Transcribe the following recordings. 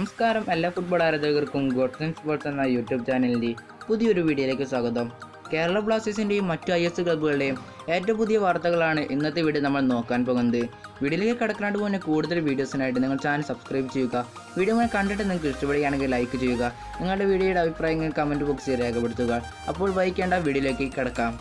നമസ്കാരം. എല്ലാ ഫുട്ബോൾ ആരാധകർക്കും ഗോഡ്സൺ സ്പോർട്സ് എന്ന യൂട്യൂബ് ചാനലിന്റെ പുതിയൊരു വീഡിയോയിലേക്ക് സ്വാഗതം. കേരള ബ്ലാസ്റ്റേഴ്സിന്റെയും മറ്റു ഐ എസ് ക്ലബ്ബുകളുടെയും ഏറ്റവും പുതിയ വാർത്തകളാണ് ഇന്നത്തെ വീഡിയോ നമ്മൾ നോക്കാൻ പോകുന്നത്. വീഡിയോയിലേക്ക് കടക്കാണ്ട് പോകുന്ന കൂടുതൽ വീഡിയോസിനായിട്ട് നിങ്ങൾ ചാനൽ സബ്സ്ക്രൈബ് ചെയ്യുക. വീഡിയോ മുഴുവൻ കണ്ടിട്ട് നിങ്ങൾക്ക് ഇഷ്ടപ്പെടുകയാണെങ്കിൽ ലൈക്ക് ചെയ്യുക. നിങ്ങളുടെ വീഡിയോയുടെ അഭിപ്രായങ്ങൾ കമന്റ് ബോക്സിൽ രേഖപ്പെടുത്തുക. അപ്പോൾ വൈകിക്കേണ്ട വീഡിയോയിലേക്ക് കിടക്കാം.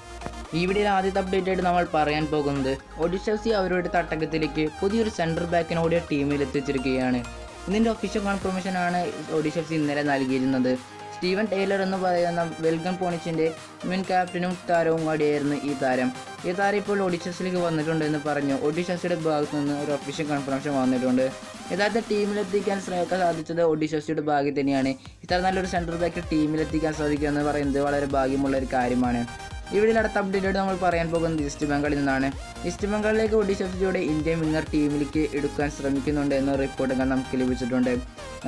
ഈ വീഡിയോയിൽ ആദ്യത്തെ അപ്ഡേറ്റ് ആയിട്ട് നമ്മൾ പറയാൻ പോകുന്നത് ഒഡീഷസി അവരുടെ തട്ടകത്തിലേക്ക് പുതിയൊരു സെൻട്രൽ ബാക്കിനോടിയ ടീമിൽ എത്തിച്ചിരിക്കുകയാണ്. ഇതിന്റെ ഒഫീഷ്യൽ കൺഫർമേഷൻ ആണ് ഒഡീഷസി ഇന്നലെ നൽകിയിരുന്നത്. സ്റ്റീവൻ ടൈലർ എന്ന് പറയുന്ന വെൽഗൻ പോണിച്ചിന്റെ മുൻ ക്യാപ്റ്റനും താരവും കൂടിയായിരുന്നു ഈ താരം. ഈ താരം ഇപ്പോൾ ഒഡീഷസിലേക്ക് വന്നിട്ടുണ്ട് എന്ന് പറഞ്ഞു. ഒഡീഷസിയുടെ ഭാഗത്തു നിന്ന് ഒരു ഒഫീഷ്യൽ കൺഫർമേഷൻ വന്നിട്ടുണ്ട്. യഥാർത്ഥ ടീമിലെത്തിക്കാൻ ശ്രമിക്കാൻ സാധിച്ചത് ഒഡീഷസിയുടെ ഭാഗ്യം തന്നെയാണ് ഇത്ര നല്ലൊരു സെൻട്രൽ ബാക്ക് ടീമിലെത്തിക്കാൻ സാധിക്കുക എന്ന് പറയുന്നത് വളരെ ഭാഗ്യമുള്ള ഒരു കാര്യമാണ്. ഇവിടെ അടുത്ത അപ്ഡേറ്റ് നമ്മൾ പറയാൻ പോകുന്നത് ഈസ്റ്റ് ബംഗാളിൽ നിന്നാണ്. ഈസ്റ്റ് ബംഗാളിലേക്ക് ഒഡീഷയുടെ ഇന്ത്യൻ വിന്നർ ടീമിലേക്ക് എടുക്കാൻ ശ്രമിക്കുന്നുണ്ട് എന്ന റിപ്പോർട്ടുകൾ നമുക്ക് ലഭിച്ചിട്ടുണ്ട്.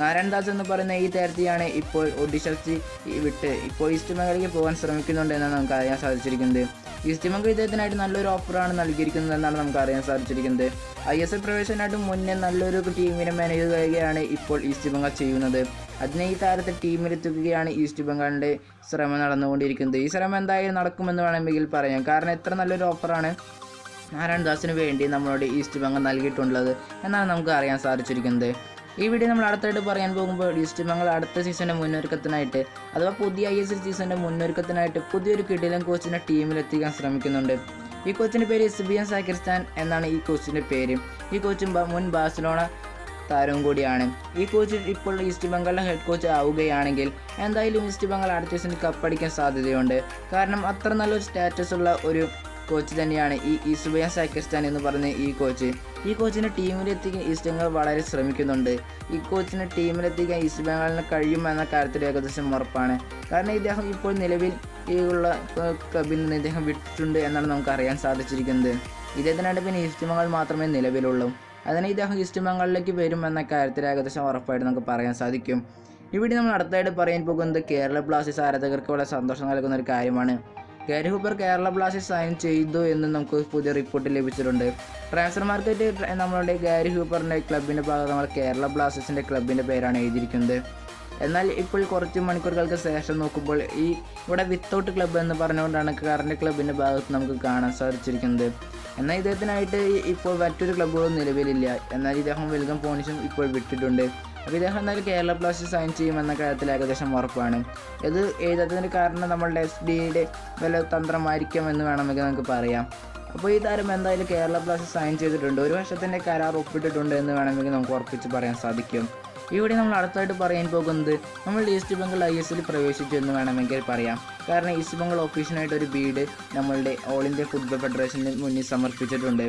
നാരായൺ ദാസ് എന്ന് പറയുന്ന ഈ താരത്തെയാണ് ഇപ്പോൾ ഒഡീഷി വിട്ട് ഇപ്പോൾ ഈസ്റ്റ് ബംഗാളിലേക്ക് പോകാൻ ശ്രമിക്കുന്നുണ്ട് എന്നാണ് നമുക്ക് അറിയാൻ സാധിച്ചിരിക്കുന്നത്. ഈസ്റ്റ് ബംഗാൾ ഇദ്ദേഹത്തിനായിട്ട് നല്ലൊരു ഓഫറാണ് നൽകിയിരിക്കുന്നത് എന്നാണ് നമുക്ക് അറിയാൻ സാധിച്ചിരിക്കുന്നത്. ഐ എസ് എൽ പ്രവേശനമായിട്ട് മുന്നേ നല്ലൊരു ടീമിനെ മാനേജ് ചെയ്യുകയാണ് ഇപ്പോൾ ഈസ്റ്റ് ബംഗാൾ ചെയ്യുന്നത്. അതിനെ ഈ താരത്തെ ടീമിലെത്തുകയാണ് ഈസ്റ്റ് ബംഗാളിന്റെ ശ്രമം നടന്നുകൊണ്ടിരിക്കുന്നത്. ഈ ശ്രമം എന്തായാലും നടക്കുമെന്ന് വേണമെങ്കിൽ പറയാം. കാരണം എത്ര നല്ലൊരു ഓഫറാണ് നാരായൺ ദാസിന് വേണ്ടി നമ്മളോട് ഈസ്റ്റ് ബംഗാൾ നൽകിയിട്ടുള്ളത് എന്നാണ് നമുക്ക് അറിയാൻ സാധിച്ചിരിക്കുന്നത്. ഈ വീഡിയോ നമ്മൾ അടുത്തായിട്ട് പറയാൻ പോകുമ്പോൾ ഈസ്റ്റ് ബംഗാൾ അടുത്ത സീസണിന്റെ മുന്നൊരുക്കത്തിനായിട്ട് അഥവാ പുതിയ ഐ എസ് എൽ സീസണിന്റെ മുന്നൊരുക്കത്തിനായിട്ട് പുതിയൊരു കിടിലൻ കോച്ചിനെ ടീമിലെത്തിക്കാൻ ശ്രമിക്കുന്നുണ്ട്. ഈ കോച്ചിന്റെ പേര് എസ്ബിയൻ സാക്കിർസ്ഥാൻ എന്നാണ് ഈ കോച്ചിന്റെ പേര്. ഈ കോച്ചും മുൻ ബാഴ്സലോണ താരവും കൂടിയാണ്. ഈ കോച്ച് ഇപ്പോൾ ഈസ്റ്റ് ബംഗാളിലെ ഹെഡ് കോച്ച് ആവുകയാണെങ്കിൽ എന്തായാലും ഈസ്റ്റ് ബംഗാൾ അടുത്ത സീസണിൽ കപ്പടിക്കാൻ സാധ്യതയുണ്ട്. കാരണം അത്ര നല്ലൊരു സ്റ്റാറ്റസ് ഉള്ള ഒരു കോച്ച് തന്നെയാണ് ഈ ഈസ്ബിയൻ സാക്കിസ്ഥാൻ എന്ന് പറഞ്ഞ ഈ കോച്ച് ഈ കോച്ചിനെ ടീമിലെത്തിക്കാൻ ഈസ്റ്റ് ബംഗാൾ വളരെ ശ്രമിക്കുന്നുണ്ട്. ഈ കോച്ചിനെ ടീമിലെത്തിക്കാൻ ഈസ്റ്റ് ബംഗാളിന് കഴിയുമെന്ന കാര്യത്തിൽ ഏകദേശം ഉറപ്പാണ്. കാരണം ഇദ്ദേഹം ഇപ്പോൾ നിലവിൽ ഈ ഉള്ള ക്ലബിൽ നിന്ന് ഇദ്ദേഹം വിട്ടിട്ടുണ്ട് എന്നാണ് നമുക്ക് അറിയാൻ സാധിച്ചിരിക്കുന്നത്. ഇദ്ദേഹത്തിനായിട്ട് പിന്നെ ഈസ്റ്റ് ബംഗാൾ മാത്രമേ നിലവിലുള്ളൂ. അതിന് ഇദ്ദേഹം ഈസ്റ്റ് ബംഗാളിലേക്ക് വരുമെന്ന കാര്യത്തിൽ ഏകദേശം ഉറപ്പായിട്ട് നമുക്ക് പറയാൻ സാധിക്കും. ഇവിടെ നമ്മൾ അടുത്തായിട്ട് പറയാൻ പോകുന്നത് കേരള ബ്ലാസ്റ്റേഴ്സ് ആരാധകർക്ക് വളരെ സന്തോഷം നൽകുന്ന ഒരു കാര്യമാണ്. Gary Hooper Kerala Blasters sign ചെയ്തു എന്ന് നമുക്ക് പുതിയ റിപ്പോർട്ട് ലഭിച്ചിട്ടുണ്ട്. ട്രാൻസ്ഫർ മാർക്കറ്റ് നമ്മളുടെ ഗാരി ഹൂപ്പറിന്റെ ക്ലബിന്റെ ഭാഗത്ത് നമ്മൾ കേരള ബ്ലാസ്റ്റേഴ്സിന്റെ ക്ലബിന്റെ പേരാണ് എഴുതിയിരിക്കുന്നത്. എന്നാൽ ഇപ്പോൾ കുറച്ച് മണിക്കൂറുകൾക്ക് ശേഷം നോക്കുമ്പോൾ ഈ ഇവിടെ വിത്തൗട്ട് ക്ലബ്ബ് എന്ന് പറഞ്ഞുകൊണ്ടാണ് കറണ്ട് ക്ലബിന്റെ ഭാഗത്ത് നമുക്ക് കാണാൻ സാധിച്ചിരിക്കുന്നത്. എന്നാൽ ഇദ്ദേഹത്തിനായിട്ട് ഇപ്പോൾ മറ്റൊരു ക്ലബ്ബുകളും നിലവിലില്ല. എന്നാൽ ഇദ്ദേഹം വെൽക്കം പോണിസും ഇപ്പോൾ വിട്ടിട്ടുണ്ട്. അപ്പോൾ ഇദ്ദേഹം എന്നാലും കേരള ബ്ലാസ്റ്റേഴ്സ് സൈൻ ചെയ്യുമെന്ന കാര്യത്തിൽ ഏകദേശം ഉറപ്പാണ്. ഇത് എഴുതാത്തതിന് കാരണം നമ്മളുടെ എസ് ഡിയുടെ വല്ല തന്ത്രമായിരിക്കും എന്ന് വേണമെങ്കിൽ നമുക്ക് പറയാം. അപ്പോൾ ഈ താരം എന്തായാലും കേരള ബ്ലാസ്റ്റേഴ്സ് സൈൻ ചെയ്തിട്ടുണ്ട്. ഒരു വർഷത്തിന്റെ കരാർ ഒപ്പിട്ടിട്ടുണ്ട് എന്ന് വേണമെങ്കിൽ നമുക്ക് ഉറപ്പിച്ച് പറയാൻ സാധിക്കും. ഇവിടെ നമ്മൾ അടുത്തായിട്ട് പറയാൻ പോകുന്നത് നമ്മൾ East Bengal I S L പ്രവേശിച്ചു എന്ന് വേണമെങ്കിൽ പറയാം. കാരണം ഈസ്റ്റ് ബംഗാൾ ഒഫീഷ്യലായിട്ട് ഒരു ബീഡ് നമ്മളുടെ ഓൾ ഇന്ത്യ ഫുട്ബോൾ ഫെഡറേഷന് മുന്നിൽ സമർപ്പിച്ചിട്ടുണ്ട്.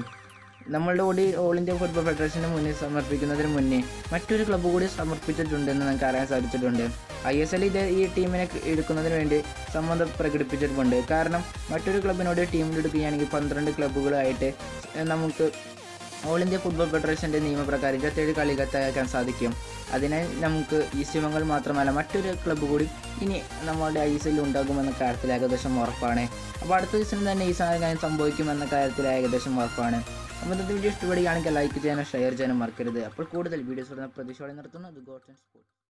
നമ്മളുടെ കൂടി ഓൾ ഇന്ത്യ ഫുട്ബോൾ ഫെഡറേഷന് മുന്നിൽ സമർപ്പിക്കുന്നതിന് മുന്നേ മറ്റൊരു ക്ലബ്ബ് കൂടി സമർപ്പിച്ചിട്ടുണ്ടെന്ന് നമുക്ക് അറിയാൻ സാധിച്ചിട്ടുണ്ട്. ഐ എസ് എൽ ഇത് ഈ ടീമിനെ എടുക്കുന്നതിന് വേണ്ടി സമ്മതം പ്രകടിപ്പിച്ചിട്ടുണ്ട്. കാരണം മറ്റൊരു ക്ലബിനോട് ടീമിലെടുക്കുകയാണെങ്കിൽ പന്ത്രണ്ട് ക്ലബ്ബുകളായിട്ട് നമുക്ക് ഓൾ ഇന്ത്യ ഫുട്ബോൾ ഫെഡറേഷന്റെ നിയമപ്രകാരം ഇരുപത്തേഴ് കളികൾ തയ്യാറാക്കാൻ സാധിക്കും. അതിനായി നമുക്ക് ഈസ്റ്റ് ബംഗാൾ മാത്രമല്ല മറ്റൊരു ക്ലബ്ബ് കൂടി ഇനി നമ്മളുടെ ഐ എസ് എല്ലിൽ ഉണ്ടാകുമെന്ന കാര്യത്തിൽ ഏകദേശം ഉറപ്പാണ്. അപ്പോൾ അടുത്ത ദിവസം തന്നെ ഈ സാധനം സംഭവിക്കുമെന്ന കാര്യത്തിൽ ഏകദേശം ഉറപ്പാണ്. അപ്പോൾ ഇന്നത്തെ വീഡിയോ ഇഷ്ടപ്പെടുകയാണെങ്കിൽ ലൈക്ക് ചെയ്യാനും ഷെയർ ചെയ്യാനും മറക്കരുത്. അപ്പോൾ കൂടുതൽ വീഡിയോസ് പ്രതീക്ഷയോടെ നിർത്തുന്നു. God's and sports